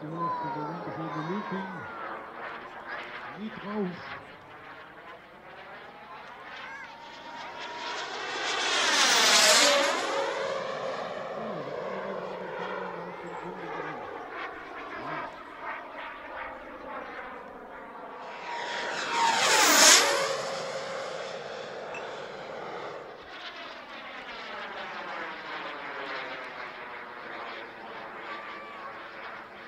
Delegation für das unterschiedliche Meeting. Nie drauf.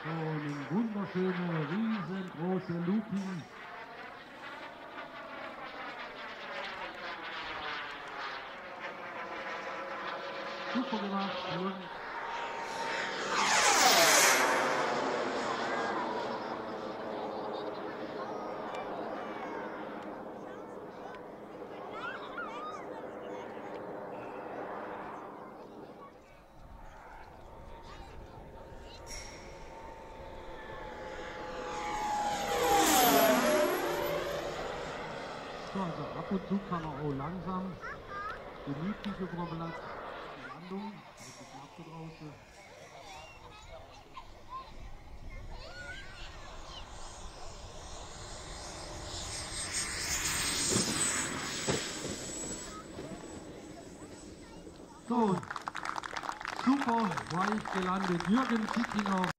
Aktionen. Wunderschöne, riesengroße Looping. Super gemacht und also ab und zu kann er auch langsam gemütliche Promenade Landung, also knapp da draußen. So, super weich gelandet. Jürgen Sickinger